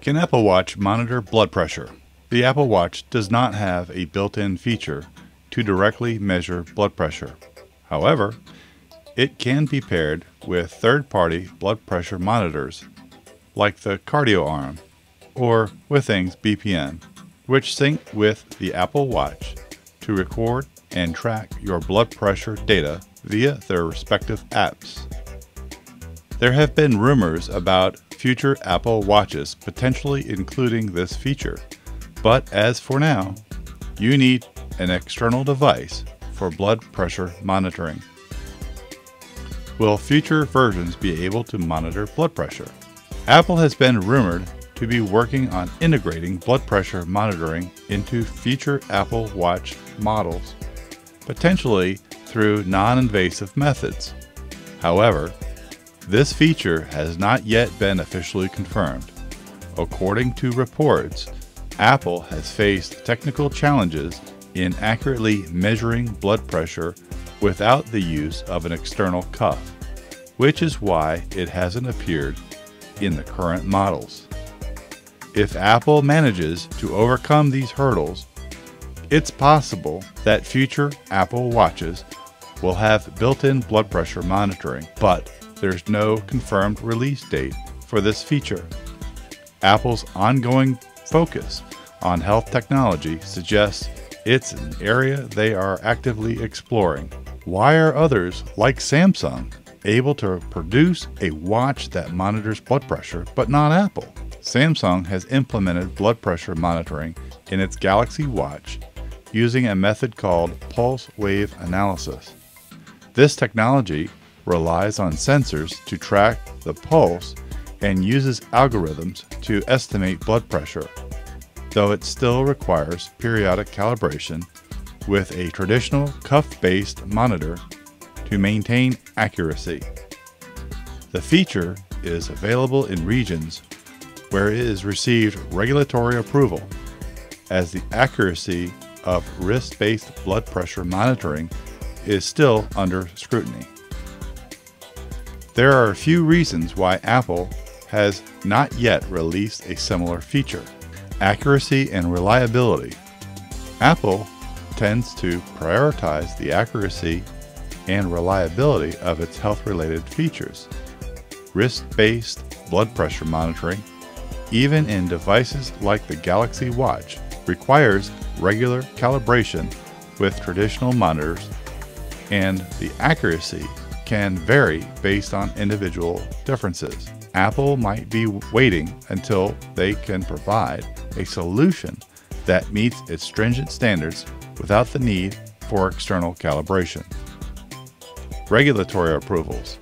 Can Apple Watch monitor blood pressure? The Apple Watch does not have a built in feature to directly measure blood pressure. However, it can be paired with third party blood pressure monitors like the QardioArm or Withings BPM, which sync with the Apple Watch to record and track your blood pressure data via their respective apps. There have been rumors about future Apple Watches potentially including this feature, but as for now, you need an external device for blood pressure monitoring. Will future versions be able to monitor blood pressure? Apple has been rumored to be working on integrating blood pressure monitoring into future Apple Watch models, potentially through non invasive methods. However, this feature has not yet been officially confirmed. According to reports, Apple has faced technical challenges in accurately measuring blood pressure without the use of an external cuff, which is why it hasn't appeared in the current models. If Apple manages to overcome these hurdles, it's possible that future Apple Watches will have built in blood pressure monitoring, but there's no confirmed release date for this feature. Apple's ongoing focus on health technology suggests it's an area they are actively exploring. Why are others, like Samsung, able to produce a watch that monitors blood pressure, but not Apple? Samsung has implemented blood pressure monitoring in its Galaxy Watch using a method called pulse wave analysis. This technology relies on sensors to track the pulse and uses algorithms to estimate blood pressure, though it still requires periodic calibration with a traditional cuff based monitor to maintain accuracy. The feature is available in regions where it has received regulatory approval, as the accuracy of wrist based blood pressure monitoring is still under scrutiny. There are a few reasons why Apple has not yet released a similar feature. Accuracy and reliability. Apple tends to prioritize the accuracy and reliability of its health related features. Wrist based blood pressure monitoring, even in devices like the Galaxy Watch, requires regular calibration with traditional monitors, and the accuracy can vary based on individual differences. Apple might be waiting until they can provide a solution that meets its stringent standards without the need for external calibration. Regulatory approvals.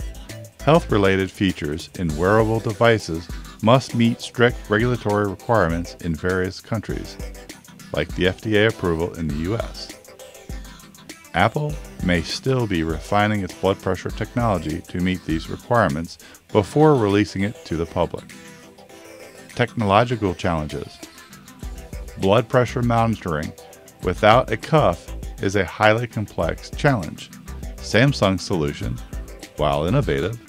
Health related features in wearable devices must meet strict regulatory requirements in various countries, like the FDA approval in the US. Apple may still be refining its blood pressure technology to meet these requirements before releasing it to the public. Technological challenges Blood pressure monitoring without a cuff is a highly complex challenge. Samsung's solution, while innovative,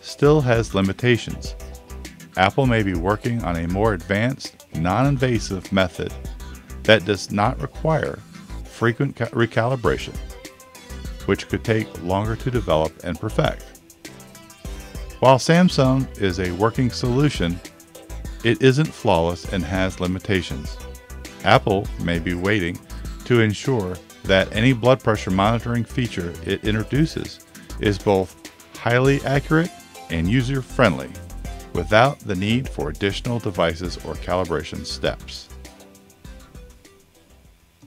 still has limitations. Apple may be working on a more advanced, non invasive method that does not require frequent recalibration which could take longer to develop and perfect. While Samsung is a working solution, it isn't flawless and has limitations. Apple may be waiting to ensure that any blood pressure monitoring feature it introduces is both highly accurate and user friendly without the need for additional devices or calibration steps.